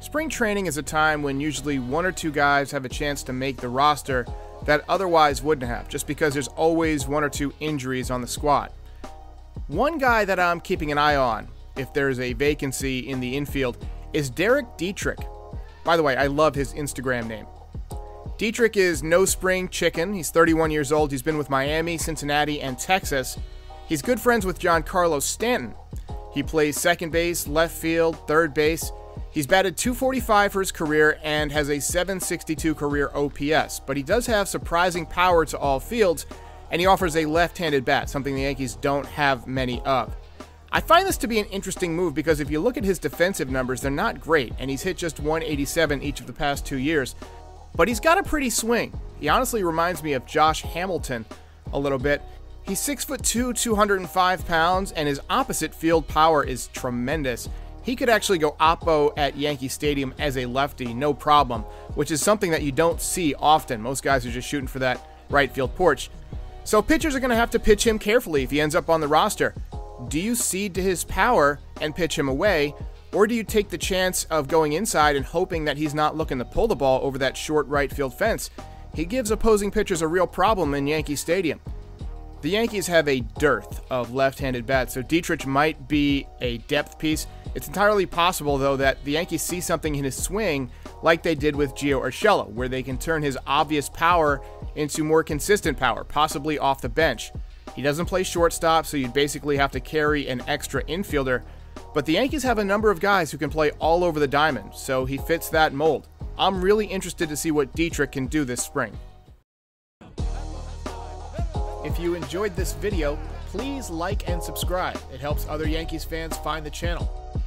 Spring training is a time when usually one or two guys have a chance to make the roster that otherwise wouldn't have, just because there's always one or two injuries on the squad. One guy that I'm keeping an eye on, if there's a vacancy in the infield, is Derek Dietrich. By the way, I love his Instagram name. Dietrich is no spring chicken. He's 31 years old. He's been with Miami, Cincinnati, and Texas. He's good friends with Giancarlo Stanton. He plays second base, left field, third base. He's batted 245 for his career and has a 762 career OPS, but he does have surprising power to all fields, and he offers a left handed bat, something the Yankees don't have many of. I find this to be an interesting move because if you look at his defensive numbers, they're not great, and he's hit just 187 each of the past two years. But he's got a pretty swing. He honestly reminds me of Josh Hamilton a little bit. He's 6'2, 205 pounds, and his opposite field power is tremendous. He could actually go oppo at Yankee Stadium as a lefty, no problem, which is something that you don't see often. Most guys are just shooting for that right field porch. So pitchers are going to have to pitch him carefully if he ends up on the roster. Do you cede to his power and pitch him away, or do you take the chance of going inside and hoping that he's not looking to pull the ball over that short right field fence? He gives opposing pitchers a real problem in Yankee Stadium. The Yankees have a dearth of left handed bats, so Dietrich might be a depth piece. It's entirely possible, though, that the Yankees see something in his swing like they did with Gio Urshela, where they can turn his obvious power into more consistent power, possibly off the bench. He doesn't play shortstop, so you'd basically have to carry an extra infielder. But the Yankees have a number of guys who can play all over the diamond, so he fits that mold. I'm really interested to see what Dietrich can do this spring. If you enjoyed this video, please like and subscribe. It helps other Yankees fans find the channel.